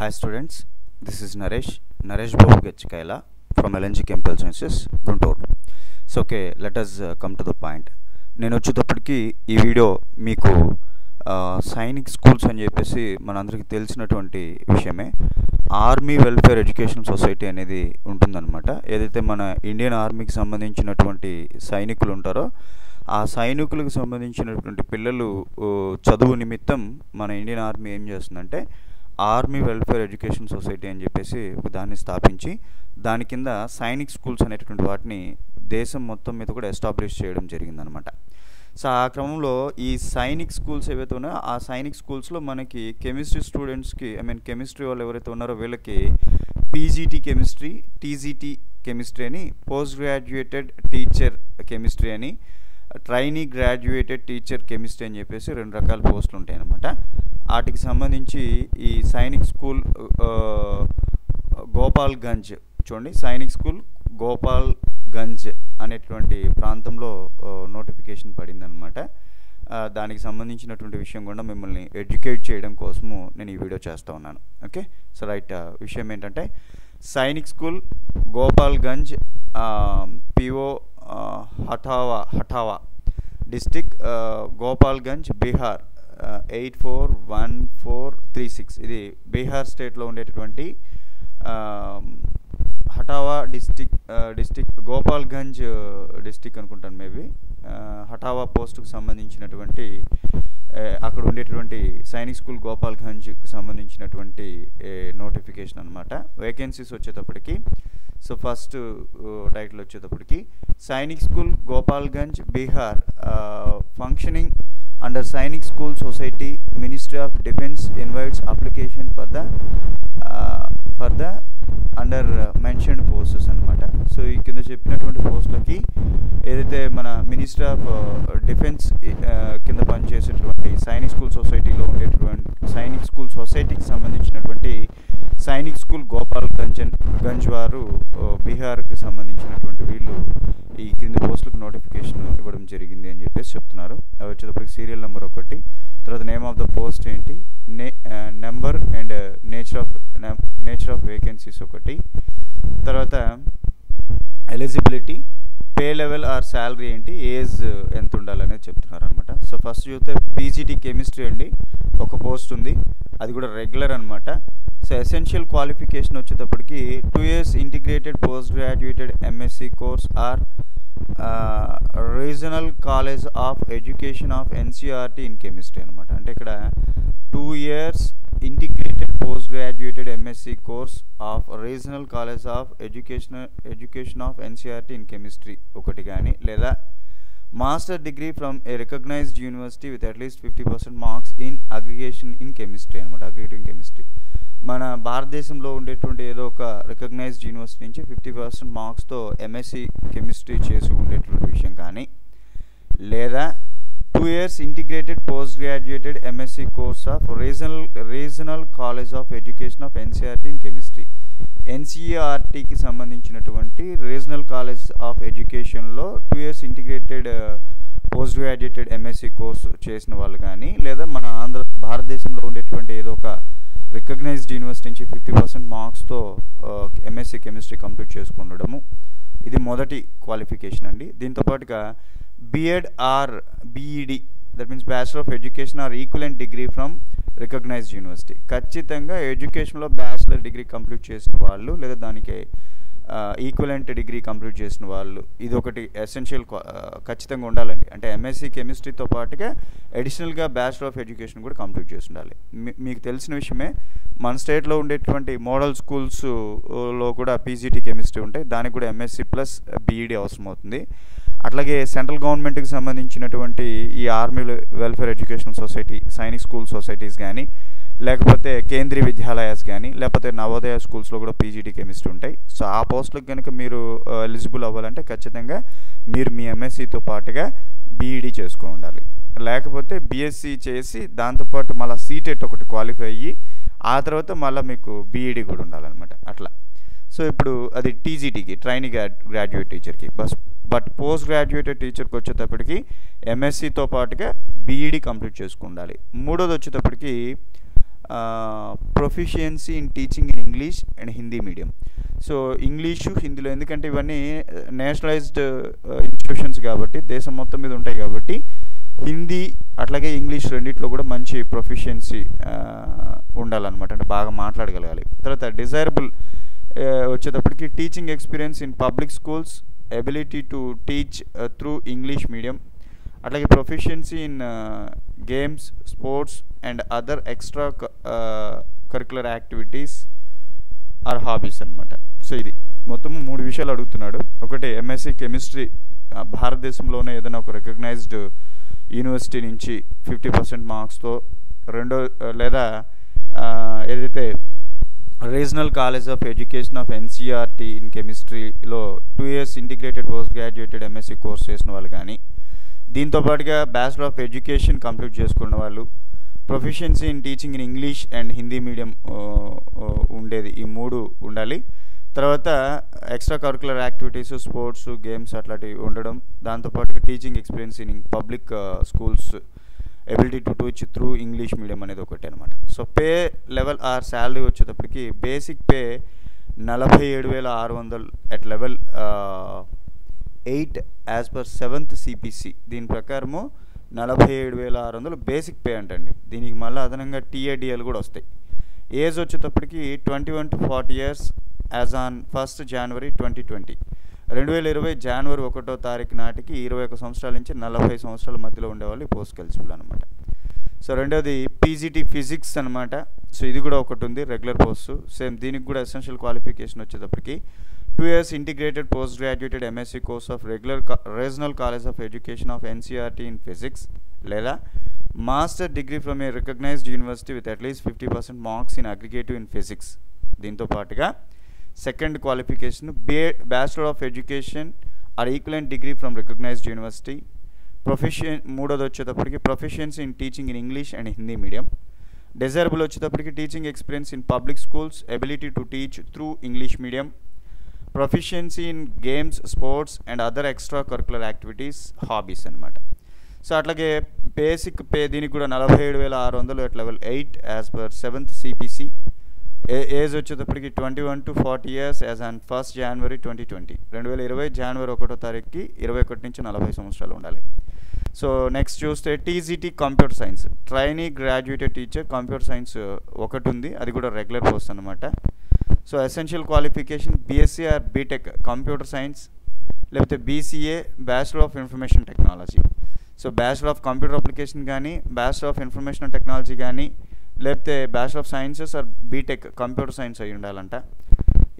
Hi students this is Naresh Naresh Babu Kaila from LNG chemical sciences Guntur so okay let us come to the point నేను వచ్చేటప్పటికి ఈ video మీకు Sainik schools అని చెప్పేసి మనందరికీ తెలిసినటువంటి విషయమే ఆర్మీ వెల్ఫేర్ ఎడ్యుకేషన్ సొసైటీ అనేది ఉంటుందన్నమాట ఏదైతే మన ఇండియన్ ఆర్మీకి సంబంధించినటువంటి సైనికులు ఉంటారో ఆ సైనికులకు సంబంధించినటువంటి పిల్లలు చదువు నిమిత్తం మన ఇండియన్ ఆర్మీ ఏం చేస్తుందంటే ఆర్మీ వెల్ఫేర్ ఎడ్యుకేషన్ సొసైటీ అని చెప్పేసి ఒక దాన్ని స్థాపించి దాని కింద సైనిక్ స్కూల్స్ అనేటటువంటి వాటిని దేశం మొత్తం మీద కూడా ఎస్టాబ్లిష్ చేయడం జరిగిందనమాట సో ఆ క్రమంలో ఈ సైనిక్ స్కూల్స్ ఏవైతే ఉన్నాయో ఆ సైనిక్ స్కూల్స్లో మనకి కెమిస్ట్రీ స్టూడెంట్స్కి ఐ మీన్ కెమిస్ట్రీ వాళ్ళు ఎవరైతే ఉన్నారో వీళ్ళకి పీజీటీ కెమిస్ట్రీ టీజీటీ కెమిస్ట్రీ అని పోస్ట్ గ్రాడ్యుయేటెడ్ టీచర్ కెమిస్ట్రీ అని ట్రైనీ గ్రాడ్యుయేటెడ్ టీచర్ కెమిస్ట్రీ అని చెప్పేసి రెండు రకాల పోస్టులు ఉంటాయి అన్నమాట వాటికి సంబంధించి ఈ సైనిక్ స్కూల్ గోపాల్గంజ్ చూడండి సైనిక్ స్కూల్ గోపాల్ గంజ్ అనేటువంటి ప్రాంతంలో నోటిఫికేషన్ పడిందనమాట దానికి సంబంధించినటువంటి విషయం కూడా మిమ్మల్ని ఎడ్యుకేట్ చేయడం కోసము నేను ఈ వీడియో చేస్తూ ఉన్నాను ఓకే సో రైట్ విషయం ఏంటంటే Sainik school Gopalganj PO Hathwa Hathwa district Gopalganj Bihar eight four one four three six ఇది బీహార్ స్టేట్లో ఉండేటటువంటి Hathwa district district Gopalganj district అనుకుంటాను మేబీ హఠావా పోస్టుకు సంబంధించినటువంటి అక్కడ ఉండేటువంటి సైనిక్ స్కూల్ గోపాల్గంజ్కి సంబంధించినటువంటి నోటిఫికేషన్ అనమాట వేకెన్సీస్ వచ్చేటప్పటికి సో ఫస్ట్ టైటిల్ వచ్చేటప్పటికి Sainik school Gopalganj Bihar functioning under Sainik school society ministry of defence invites application for the for the under mention posts అనమాట సో ఈ కింద చెప్పినటువంటి పోస్టులకి ఏదైతే మన మినిస్టర్ ఆఫ్ డిఫెన్స్ కింద పనిచేసేటువంటి సైనిక్ స్కూల్ సొసైటీలో ఉండేటువంటి సైనిక్ స్కూల్ సొసైటీకి సంబంధించినటువంటి సైనిక్ స్కూల్ గోపాల్ గంజన్ గంజ్ వారు uh, బీహార్కి సంబంధించినటువంటి వీళ్ళు ఈ క్రింది పోస్టులకు నోటిఫికేషన్ ఇవ్వడం జరిగింది అని చెప్పేసి చెప్తున్నారు అవి వచ్చేటప్పటికి సీరియల్ నెంబర్ ఒకటి తర్వాత నేమ్ ఆఫ్ ద పోస్ట్ ఏంటి నే uh, number and uh, nature of nature of vacancies ఒకటి తర్వాత eligibility pay level or salary ఏంటి ఏజ్ ఎంత ఉండాలనేది చెప్తున్నారు అనమాట సో ఫస్ట్ చూస్తే పీజీటీ కెమిస్ట్రీ అండి ఒక పోస్ట్ ఉంది అది కూడా రెగ్యులర్ అనమాట సో ఎసెన్షియల్ క్వాలిఫికేషన్ వచ్చేటప్పటికి two years integrated post graduated MSc course or regional college of education of NCERT e in chemistry అనమాట అంటే ఇక్కడ two years post graduated MSc course of regional college of education education of NCERT in chemistry ఒకటి కానీ లేదా master degree from a recognised university with at least fifty percent marks in aggregation in chemistry అనమాట in chemistry మన భారతదేశంలో ఉండేటువంటి ఏదో ఒక recognised university నుంచి ఫిఫ్టీ పర్సెంట్ మార్క్స్తో ఎంఎస్సి కెమిస్ట్రీ చేసి ఉండేటువంటి విషయం కానీ లేదా two years integrated post graduated MSc course of regional regional college of education of NCERT in chemistry ఎన్సీఆర్టీకి సంబంధించినటువంటి రీజనల్ కాలేజ్ ఆఫ్ ఎడ్యుకేషన్లో two years integrated post graduated MSc course చేసిన వాళ్ళు కానీ లేదా మన ఆంధ్ర భారతదేశంలో ఉండేటువంటి ఏదో ఒక రికగ్నైజ్డ్ యూనివర్సిటీ నుంచి ఫిఫ్టీ పర్సెంట్ మార్క్స్తో ఎంఎస్సి కెమిస్ట్రీ కంప్లీట్ చేసుకుండడము ఇది మొదటి క్వాలిఫికేషన్ అండి దీంతోపాటుగా BEd or BEd that means bachelor of education or equivalent degree from recognised university ఖచ్చితంగా ఎడ్యుకేషన్లో బ్యాచులర్ డిగ్రీ కంప్లీట్ చేసిన వాళ్ళు లేదా దానికి ఈక్వలెంట్ డిగ్రీ కంప్లీట్ చేసిన వాళ్ళు ఇది ఒకటి ఎసెన్షియల్ uh, ఖచ్చితంగా ఉండాలండి అంటే ఎంఎస్సీ కెమిస్ట్రీతో పాటుగా అడిషనల్గా బ్యాచులర్ ఆఫ్ ఎడ్యుకేషన్ కూడా కంప్లీట్ చేసి ఉండాలి మీకు తెలిసిన విషయమే మన స్టేట్లో ఉండేటువంటి మోడల్ స్కూల్స్లో కూడా పీజీటీ కెమిస్ట్రీ ఉంటాయి దానికి కూడా ఎంఎస్సీ ప్లస్ బీఈడీ e అవసరం అవుతుంది అట్లాగే సెంట్రల్ గవర్నమెంట్కి సంబంధించినటువంటి ఈ army welfare educational society Sainik school societies కానీ లేకపోతే కేంద్రీయ విద్యాలయాస్ కానీ లేకపోతే నవోదయ స్కూల్స్లో కూడా పీజీడీ కెమిస్ట్రీ ఉంటాయి సో ఆ పోస్టులకు కనుక మీరు ఎలిజిబుల్ అవ్వాలంటే ఖచ్చితంగా మీరు మీ ఎంఎస్సితో పాటుగా బీఈడీ చేసుకుని ఉండాలి లేకపోతే బీఎస్సీ చేసి దాంతోపాటు మళ్ళీ సీటెట్ ఒకటి క్వాలిఫై అయ్యి ఆ తర్వాత మళ్ళీ మీకు బీఈడీ కూడా ఉండాలన్నమాట అట్లా సో ఇప్పుడు అది టీజీటీకి ట్రైనింగ్ గ్రాడ్యుయేట్ టీచర్కి బస్ బట్ పోస్ట్ గ్రాడ్యుయేట్ టీచర్కి వచ్చేటప్పటికి ఎంఎస్సితో పాటుగా బీఈడి కంప్లీట్ చేసుకుండాలి మూడోది వచ్చేటప్పటికి proficiency in teaching in English and Hindi medium so English హిందీలో ఎందుకంటే ఇవన్నీ నేషనలైజ్డ్ ఇన్స్టిట్యూషన్స్ కాబట్టి దేశం మొత్తం మీద ఉంటాయి కాబట్టి హిందీ అట్లాగే ఇంగ్లీష్ రెండిట్లో కూడా మంచి ప్రొఫిషియన్సీ ఉండాలన్నమాట అంటే బాగా మాట్లాడగలగాలి తర్వాత డిజైరబుల్ వచ్చేటప్పటికి teaching experience in public schools ability to teach through English medium అట్లాగే proficiency in games sports and other extra curricular activities or hobbies అనమాట సో ఇది మొత్తం మూడు విషయాలు అడుగుతున్నాడు ఒకటి ఎంఎస్సి కెమిస్ట్రీ భారతదేశంలోనే ఏదైనా ఒక రికగ్నైజ్డ్ యూనివర్సిటీ నుంచి ఫిఫ్టీ పర్సెంట్ మార్క్స్తో రెండో లేదా ఏదైతే regional college of education of NCERT in కెమిస్ట్రీలో two years integrated post graduated MSc course చేసిన వాళ్ళు కానీ దీంతోపాటుగా బ్యాచిలర్ ఆఫ్ ఎడ్యుకేషన్ కంప్లీట్ చేసుకున్న వాళ్ళు proficiency in teaching in English and Hindi medium ఉండేది ఈ మూడు ఉండాలి తర్వాత extra curricular activities sports games అట్లాంటివి ఉండడం దాంతోపాటుగా teaching experience in public schools ability to teach through English medium అనేది ఒకటి అనమాట so pay level or salary వచ్చేటప్పటికి బేసిక్ పే నలభై ఏడు వేల ఆరు వందలు at level eight as per seventh CPC దీని ప్రకారము నలభై ఏడు వేల ఆరు వందలు బేసిక్ పే అంటండి దీనికి మళ్ళీ అదనంగా టీఏడిఎల్ కూడా వస్తాయి ఏజ్ వచ్చేటప్పటికి twenty one to forty years as on first January twenty twenty రెండు వేల ఇరవై జనవరి ఒకటో తారీఖు నాటికి ఇరవై ఒక సంవత్సరాల నుంచి నలభై సంవత్సరాల మధ్యలో ఉండేవాళ్ళు ఈ పోస్ట్ ఎలిజిబుల్ అనమాట సో రెండవది పీజీటీ ఫిజిక్స్ అనమాట సో ఇది కూడా ఒకటి ఉంది రెగ్యులర్ పోస్ట్ సేమ్ దీనికి కూడా ఎసెన్షియల్ క్వాలిఫికేషన్ వచ్చేటప్పటికి two years integrated post graduated MSc course of regular regional college of education of NCERT in physics లేదా master degree from a recognised university with at least fifty percent marks in aggregative in physics దీంతో పాటుగా second qualification bay bachelor of education or equivalent degree from recognised university profession మూడోది వచ్చేటప్పటికి professions in teaching in English and Hindi medium desirable వచ్చేటప్పటికి teaching experience in public schools ability to teach through English medium proficiency in games sports and other extra curricular activities hobbies అనమాట so అట్లాగే basic pay దీనికి కూడా నలభై ఏడు వేల ఆరు వందలు at level eight as per seventh CPC age వచ్చేటప్పటికి twenty one to forty years as and first January twenty twenty రెండు వేల ఇరవై జనవరి ఒకటో తారీఖుకి ఇరవై ఒకటి నుంచి నలభై సంవత్సరాలు ఉండాలి సో నెక్స్ట్ చూస్తే TGT computer science trainee graduated teacher computer science ఒకటి ఉంది అది కూడా రెగ్యులర్ పోస్ట్ అనమాట so essential qualification BSc or BTech computer science లేకపోతే BCA bachelor of information technology so bachelor of computer application కానీ బ్యాచులర్ ఆఫ్ ఇన్ఫర్మేషన్ టెక్నాలజీ కానీ లేకపోతే bachelor of sciences or BTech computer science అయి ఉండాలంట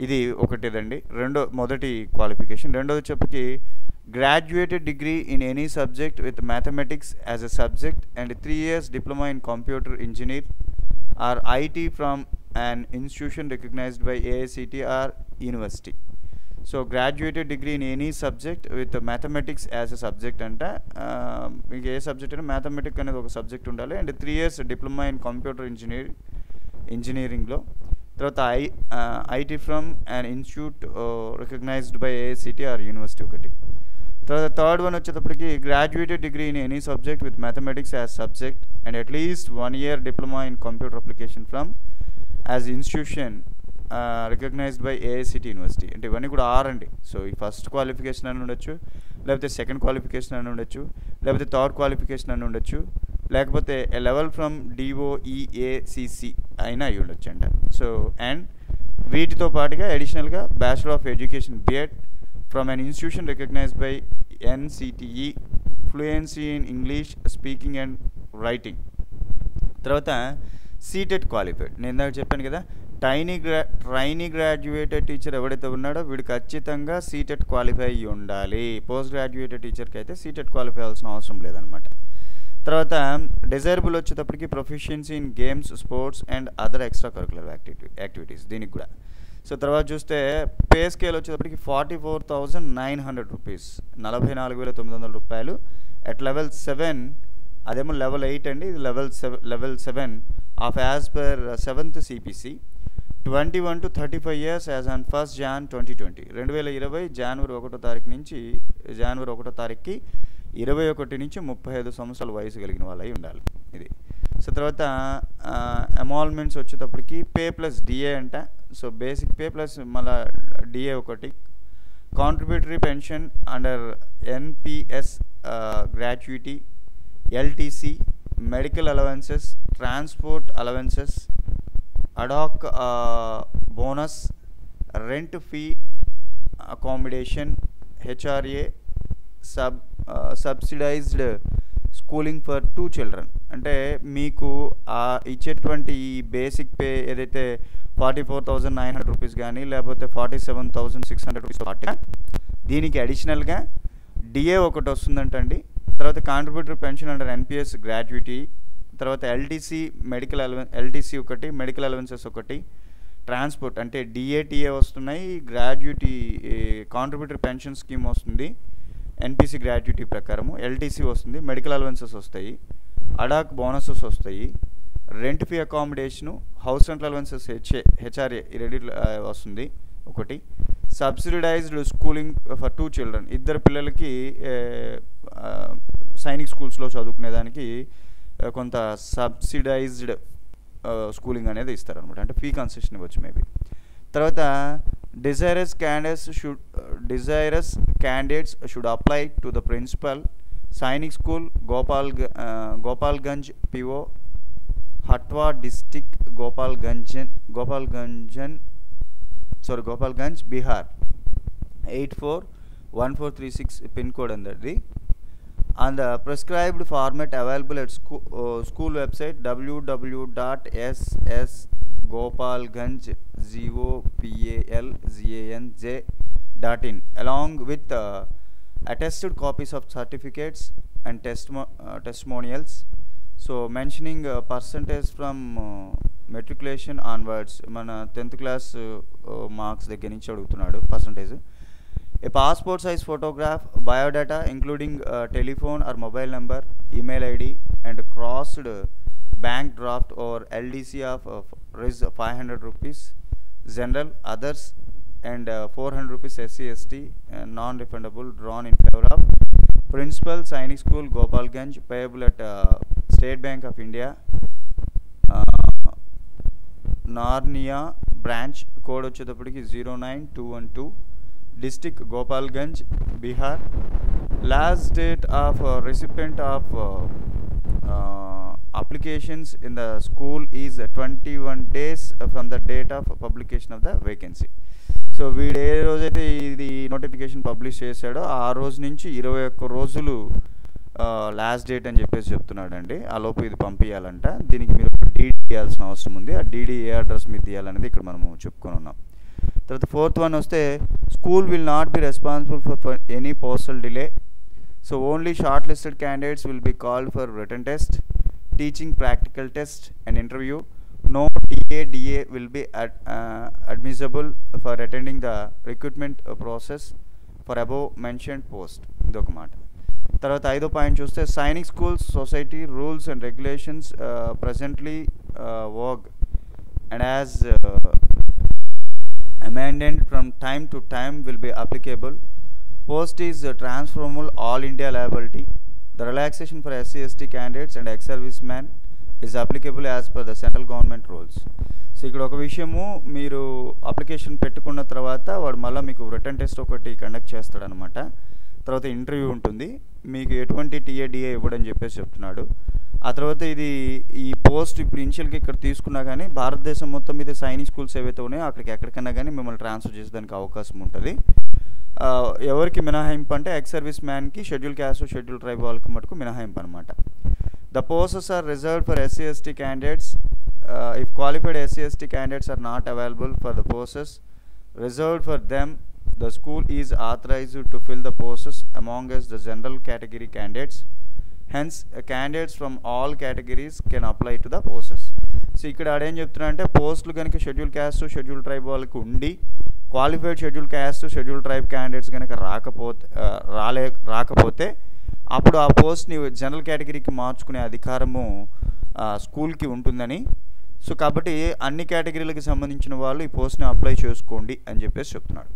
ఇది ఒకటిదండి రెండో మొదటి క్వాలిఫికేషన్ రెండోది చెప్పుకి graduated degree in any subject with mathematics as a subject and three years diploma in computer engineer or IT from an institution recognised by AICTE university so graduated degree in any subject with mathematics as a subject అంట మీకు ఏ subject అయినా mathematic అనేది ఒక subject ఉండాలి and three years diploma in computer engineer ఇంజనీరింగ్లో తర్వాత I IT from and institute recognised by AICTE or university ఒకటి తర్వాత థర్డ్ వన్ వచ్చేటప్పటికి graduated degree in any subject with mathematics as subject and at least one year diploma in computer application from as institution recognised by AICTE university అంటే ఇవన్నీ కూడా are అండి so ఈ first qualification అని ఉండొచ్చు లేకపోతే second qualification అని ఉండొచ్చు లేకపోతే థర్డ్ క్వాలిఫికేషన్ అని ఉండొచ్చు లేకపోతే ఎ లెవెల్ ఫ్రమ్ డిఓఈఏసిసి అయినా అయి ఉండొచ్చు అంట సో అండ్ వీటితో పాటుగా అడిషనల్గా bachelor of education BEd from an institution recognised by NCTE fluency in English speaking and writing తర్వాత సీటెడ్ క్వాలిఫైడ్ e నేను ఇందాక చెప్పాను కదా టైనీ గ్రా ట్రైనీ గ్రాడ్యుయేటెడ్ టీచర్ ఎవడైతే ఉన్నాడో వీడు ఖచ్చితంగా సీటెట్ క్వాలిఫై అయ్యి ఉండాలి పోస్ట్ గ్రాడ్యుయేటెడ్ టీచర్కి అయితే సీటెట్ క్వాలిఫై అవ్వాల్సిన అవసరం లేదనమాట తర్వాత డిజైరబుల్ వచ్చేటప్పటికి proficiency in games sports and other extra curricular activity activities దీనికి కూడా సో తర్వాత చూస్తే పే స్కేల్ వచ్చేటప్పటికి forty four thousand nine hundred rupees నలభై నాలుగు వేల తొమ్మిది వందల రూపాయలు అట్ లెవెల్ సెవెన్ అదేమో లెవెల్ ఎయిట్ అండి ఇది level seven level seven of as per seventh CPC twenty one to thirty five years as on first Jan twenty twenty రెండు వేల ఇరవై జనవరి ఒకటో తారీఖు నుంచి జనవరి ఒకటో తారీఖుకి ఇరవై ఒకటి నుంచి ముప్పై ఐదు సంవత్సరాల వయసు కలిగిన వాళ్ళు ఉండాలి ఇది సో తర్వాత అమాల్మెంట్స్ వచ్చేటప్పటికి పే ప్లస్ డిఏ అంట సో బేసిక్ పే ప్లస్ మళ్ళీ డిఏ ఒకటి contributory pension under NPS gratuity LTC medical allowances transport allowances ad hoc bonus rent free accommodation HRA sub subsidised schooling for two children అంటే మీకు ఆ ఇచ్చేటువంటి ఈ basic pay ఏదైతే forty four thousand nine hundred rupees కానీ లేకపోతే forty seven thousand six hundred rupees forty దీనికి అడిషనల్గా డిఏ ఒకటి వస్తుందంటండి తర్వాత contributor pension under NPS gratuity తర్వాత ఎల్టీసీ మెడికల్ అలవెన్ ఎల్టీసీ ఒకటి మెడికల్ అలవెన్సెస్ ఒకటి ట్రాన్స్పోర్ట్ అంటే డిఏటిఏ వస్తున్నాయి గ్రాడ్యుటీ కాంట్రిబ్యూటర్ పెన్షన్ స్కీమ్ వస్తుంది ఎన్పిసి గ్రాడ్యుటీ ప్రకారము ఎల్టీసీ వస్తుంది మెడికల్ అలవెన్సెస్ వస్తాయి అడాక్ బోనసెస్ వస్తాయి rent free accommodation house rent allowances HA HRA ready వస్తుంది ఒకటి subsidised schooling for two children ఇద్దరు పిల్లలకి సైనిక్ స్కూల్స్లో చదువుకునేదానికి కొంత సబ్సిడైజ్డ్ స్కూలింగ్ అనేది ఇస్తారు అనమాట అంటే ఫీ కన్సెషన్ ఇవ్వచ్చు మేబీ తర్వాత desirous candidates should desirous candidates should apply to the principal Sainik school Gopal Gopalganj PO హట్వా district గోపాల్గంజన్ గోపాల్గంజన్ sorry Gopalganj Bihar eight four one four three six pin code అందరిది on the prescribed format available at sco- uh, school website www.ss.gopalganj along with uh, attested copies of certificates and testimo- uh, testimonials so mentioning uh, percentage from uh, matriculation onwards మన tenth class marks దగ్గర నుంచి అడుగుతున్నాడు percentage A passport size photograph, biodata including uh, telephone or mobile number, email ID, and crossed uh, bank draft or LDC of uh, Rs 500 rupees, general, others, and uh, 400 rupees SC ST, uh, non-refundable drawn in favor of principal Sainik School, Gopalganj, payable at uh, State Bank of India, uh, Narnia branch code వచ్చేటప్పటికి zero nine two one two district Gopalganj Bihar last date of recipient of applications in the school is twenty one days from the date of publication of the vacancy so వీడు ఏ రోజైతే ఇది notification publish చేశాడో ఆ రోజు నుంచి ఇరవై ఒక్క రోజులు లాస్ట్ uh, డేట్ అని చెప్పేసి చెప్తున్నాడండి ఆ లోపు ఇది పంపించాలంట దీనికి మీరు డీడీ ఇవ్వాల్సిన అవసరం ఉంది ఆ డీడీ ఏ అడ్రస్ మీద ఇవ్వాలనేది ఇక్కడ మనము చెప్పుకొని ఉన్నాం తర్వాత ఫోర్త్ వన్ వస్తే school will not be responsible for any postal delay so only short listed candidates will be called for written test teaching practical test and interview no DA DA will be ad, uh, admissible for attending the recruitment uh, process for above mentioned post ఇదొక మాట తర్వాత ఐదో point చూస్తే Sainik schools society rules and regulations presently work and as amended from time to time will be applicable. Post is uh, transformable all India liability. The relaxation for SCST candidates and ex-servicemen is applicable as per the central government rules. So ఇక్కడ ఒక విషయము మీరు application పెట్టుకున్న తర్వాత వాడు మళ్ళీ మీకు return test ఒకటి కండక్ట్ చేస్తాడనమాట తర్వాత ఇంటర్వ్యూ ఉంటుంది మీకు ఎటువంటి టీఏడిఏ ఇవ్వడని చెప్పేసి చెప్తున్నాడు ఆ తర్వాత ఇది ఈ పోస్ట్ ఇప్పుడు ఇన్షియల్గా ఇక్కడ తీసుకున్నా కానీ భారతదేశం మొత్తం మీద సైనిక్ స్కూల్స్ ఏవైతే ఉన్నాయో అక్కడికి ఎక్కడికైనా కానీ మిమ్మల్ని ట్రాన్స్ఫర్ చేసేదానికి అవకాశం ఉంటుంది ఎవరికి మినహాయింపు అంటే ఎక్స్ సర్వీస్ మ్యాన్కి షెడ్యూల్ క్యాస్ట్ షెడ్యూల్ ట్రైబ్ వాళ్ళకి మటుకు మినహాయింపు అనమాట the posts are reserve for SC ST candidates if qualified SC ST candidates are not available for the posts reserved for them The school is authorized to fill the posts among us the general category candidates. Hence, uh, candidates from all categories can apply to the posts. So ఇక్కడ ఆడేం చెప్తున్నా అంటే పోస్టులు కనుక schedule caste schedule tribe వాళ్ళకి ఉండి qualified schedule caste schedule tribe candidates కనుక రాకపోతే రాలే రాకపోతే అప్పుడు ఆ పోస్ట్ని జనరల్ కేటగిరీకి మార్చుకునే అధికారము స్కూల్కి ఉంటుందని సో కాబట్టి అన్ని కేటగిరీలకు సంబంధించిన వాళ్ళు ఈ పోస్ట్ని అప్లై చేసుకోండి అని చెప్పేసి చెప్తున్నాడు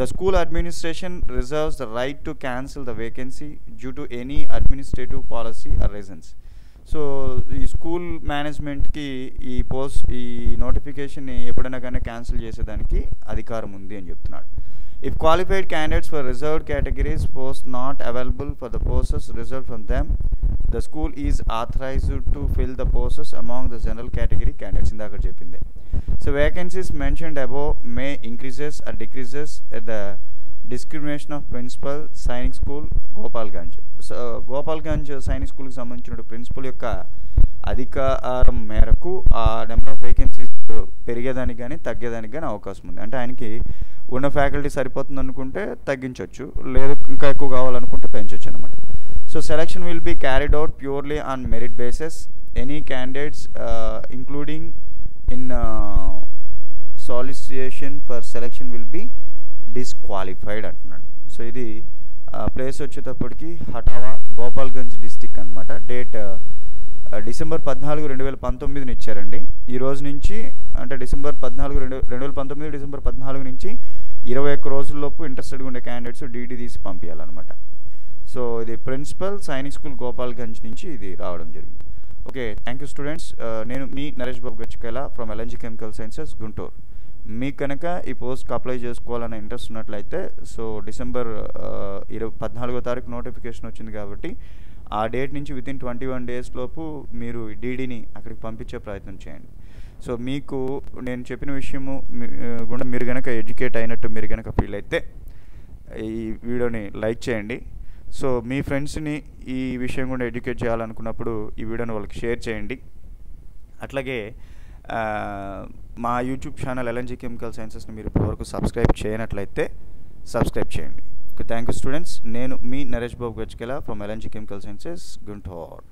the school administration reserves the right to cancel the vacancy due to any administrative policy or reasons so ఈ స్కూల్ మేనేజ్మెంట్కి ఈ పోస్ట్ ఈ నోటిఫికేషన్ ఎప్పుడైనా కానీ క్యాన్సిల్ చేసేదానికి అధికారం ఉంది అని చెప్తున్నాడు If qualified candidates for reserved categories post not available for the posts reserved from them, the school is authorized to fill the posts among the general category candidates. In the So vacancies mentioned above may increases or decreases at the discrimination of principal Sainik school Gopalganj so Gopalganj Sainik స్కూల్కి సంబంధించిన principal యొక్క అధికారం మేరకు ఆ number of vacancies పెరిగేదానికి కానీ తగ్గేదానికి కానీ అవకాశం ఉంది అంటే ఆయనకి ఉన్న ఫ్యాకల్టీ సరిపోతుంది అనుకుంటే తగ్గించవచ్చు లేదు ఇంకా ఎక్కువ కావాలనుకుంటే పెంచవచ్చు అనమాట so selection will be carried out purely on merit basis any candidates including in solicitation for selection will be disqualified అంటున్నాడు సో ఇది ప్లేస్ uh, వచ్చేటప్పటికి హటావా గోపాల్గంజ్ డిస్టిక్ అనమాట డేట్ డిసెంబర్ పద్నాలుగు రెండు వేల పంతొమ్మిదిని ఇచ్చారండి ఈ రోజు నుంచి అంటే డిసెంబర్ పద్నాలుగు రెండు రెండు వేల పంతొమ్మిది డిసెంబర్ పద్నాలుగు నుంచి ఇరవై ఒక్క రోజుల్లోపు ఇంట్రెస్టెడ్గా ఉండే క్యాండిడేట్స్ డీడీ తీసి పంపించాలన్నమాట సో ఇది ప్రిన్సిపల్ సైనిక్ స్కూల్ గోపాల్గంజ్ నుంచి ఇది రావడం జరిగింది ఓకే థ్యాంక్ యూ స్టూడెంట్స్ నేను మీ Naresh Babu Gachikela from LNG chemical sciences Guntur మీకు కనుక ఈ పోస్ట్కి అప్లై చేసుకోవాలని ఇంట్రెస్ట్ ఉన్నట్లయితే సో డిసెంబర్ ఇరవై పద్నాలుగో తారీఖు నోటిఫికేషన్ వచ్చింది కాబట్టి ఆ డేట్ నుంచి వితిన్ ట్వంటీ వన్ డేస్ లోపు మీరు డీడీని అక్కడికి పంపించే ప్రయత్నం చేయండి సో మీకు నేను చెప్పిన విషయము గుండా మీరు కనుక ఎడ్యుకేట్ అయినట్టు మీరు కనుక ఫీల్ అయితే ఈ వీడియోని లైక్ చేయండి సో మీ ఫ్రెండ్స్ని ఈ విషయం కూడా ఎడ్యుకేట్ చేయాలనుకున్నప్పుడు ఈ వీడియోని వాళ్ళకి షేర్ చేయండి అట్లాగే మా యూట్యూబ్ ఛానల్ ఎల్ఎన్జీ కెమికల్ సైన్సెస్ని మీరు ఇప్పటివరకు సబ్స్క్రైబ్ చేయనట్లయితే సబ్స్క్రైబ్ చేయండి Thank you students. Nenu Naresh Babu Gachkela from LNG Chemical Sciences, Guntur.